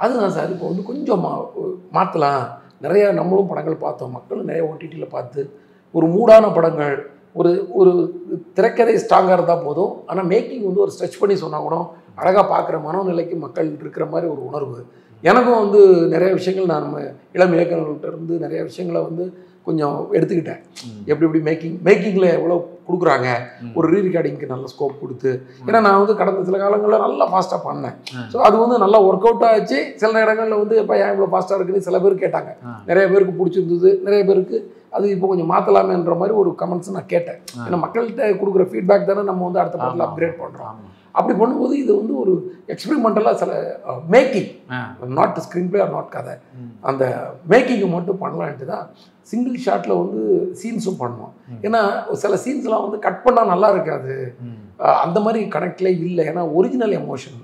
அதுதான் சார் இப்போ வந்து கொஞ்சம் மா மாற்றலாம் நிறையா நம்மளும் படங்கள் பார்த்தோம். மக்களும் நிறைய ஓடிடியில் பார்த்து ஒரு மூடான படங்கள் ஒரு ஒரு திரைக்கதை ஸ்ட்ராங்காக இருந்தால் போதும். ஆனால் மேக்கிங் வந்து ஒரு ஸ்ட்ரெச் பண்ணி சொன்னால் கூட அழகாக பார்க்குற மனோநிலைக்கு மக்கள் இருக்கிற மாதிரி ஒரு உணர்வு. எனக்கும் வந்து நிறைய விஷயங்கள் நான் நம்ம இளம் இயக்குநர்கள்ட்ட இருந்து நிறைய விஷயங்களை வந்து கொஞ்சம் எடுத்துக்கிட்டேன். எப்படி எப்படி மேக்கிங் மேக்கிங்கில் எவ்வளோ கொடுக்குறாங்க? ஒரு ரீ ரெக்கார்டிங்க்கு நல்ல ஸ்கோப் கொடுத்து. ஏன்னா நான் வந்து கடந்த சில காலங்களில் நல்லா ஃபாஸ்ட்டாக பண்ணேன். ஸோ அது வந்து நல்லா ஒர்க் அவுட் ஆச்சு. சில இடங்களில் வந்து இப்போ ஏன் இவ்வளோ ஃபாஸ்ட்டாக இருக்குன்னு? சில பேர் கேட்டாங்க. நிறைய பேருக்கு பிடிச்சிருந்தது. நிறைய பேருக்கு அது இப்போ கொஞ்சம் மாற்றலாமேன்ற மாதிரி ஒரு கமெண்ட்ஸ் நான் கேட்டேன். ஏன்னா மக்கள்கிட்ட கொடுக்குற ஃபீட்பேக் தானே நம்ம வந்து அடுத்த படத்தில். அப்கிரேட் பண்ணுறோம். அப்படி பண்ணும்போது இது வந்து ஒரு எக்ஸ்பெரிமெண்டலாக சில making. Not screenplay or not கதை. அந்த மேக்கிங்கை மட்டும் பண்ணலான்ட்டு தான் சிங்கிள் ஷாட்டில் வந்து சீன்ஸும் பண்ணோம். ஏன்னா சில சீன்ஸ்லாம் வந்து கட் பண்ணால் நல்லா இருக்காது அந்த மாதிரி கனெக்ட்லே இல்லை ஏன்னா ஒரிஜினல் எமோஷன்